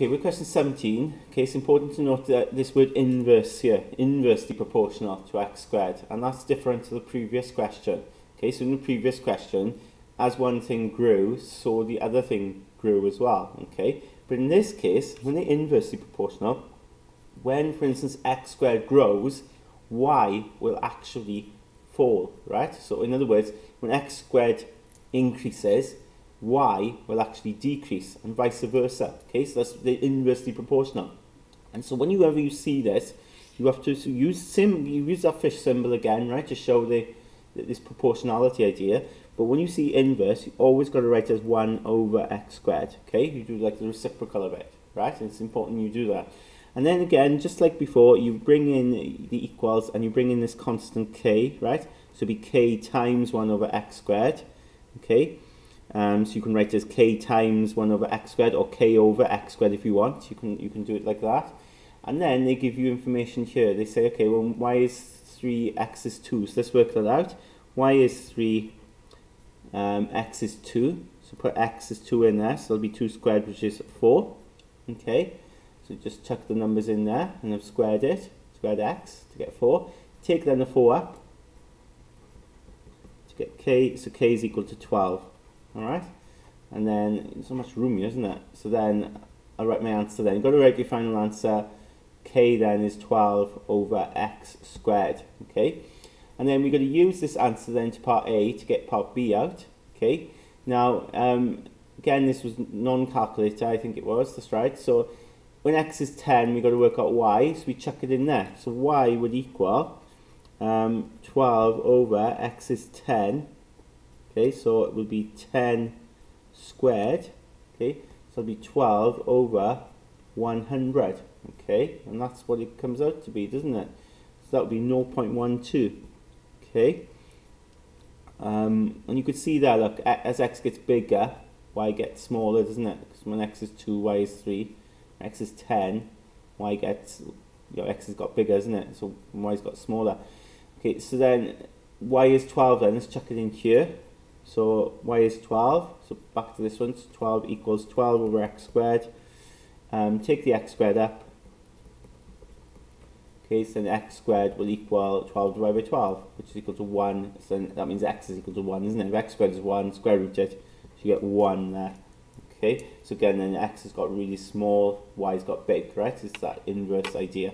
Okay, with question 17, okay, it's important to note that this word inverse here, inversely proportional to x squared, and that's different to the previous question. Okay, so in the previous question, as one thing grew, so the other thing grew as well, okay? But in this case, when they're inversely proportional, when, for instance, x squared grows, y will actually fall, right? So in other words, when x squared increases, y will actually decrease and vice versa. Okay, so that's the inversely proportional. And so whenever you see this, you have to use sim you use that fish symbol again, right, to show the this proportionality idea. But when you see inverse, you always got to write as 1 over x squared. Okay, you do like the reciprocal of it, right? And it's important you do that. And then again, just like before, you bring in the equals and you bring in this constant k, right? So be k times 1 over x squared, okay? Um, so you can write as k times 1 over x squared or k over x squared if you want. You can, you can do it like that. And then they give you information here. They say, okay, well, y is 3, x is 2. So let's work that out. y is 3, um, x is 2. So put x is 2 in there. So it'll be 2 squared, which is 4. Okay. So just chuck the numbers in there and I've squared it. Squared x to get 4. Take then the 4 up to get k. So k is equal to 12 all right and then so much room here isn't it? So then I'll write my answer then. Got to write your final answer. K then is 12 over x squared okay? And then we're going to use this answer then to part A to get part B out okay? Now um, again this was non-calculator I think it was that's right. So when x is 10 we've got to work out y so we chuck it in there. So y would equal um, 12 over x is 10 Okay, so it will be 10 squared. Okay, so it'll be 12 over 100. Okay, and that's what it comes out to be, doesn't it? So that would be 0.12. Okay, um, and you could see there, look, as x gets bigger, y gets smaller, doesn't it? Because when x is 2, y is 3, x is 10, y gets, you know, x has got bigger, isn't it? So y's got smaller. Okay, so then y is 12 then, let's chuck it in here. So y is 12. So back to this one, so 12 equals 12 over x squared. Um, take the x squared up. Okay, so then x squared will equal 12 divided by 12, which is equal to 1. So that means x is equal to 1, isn't it? If x squared is 1, square root it, so you get 1 there. Okay, so again, then x has got really small, y's got big, right? It's that inverse idea.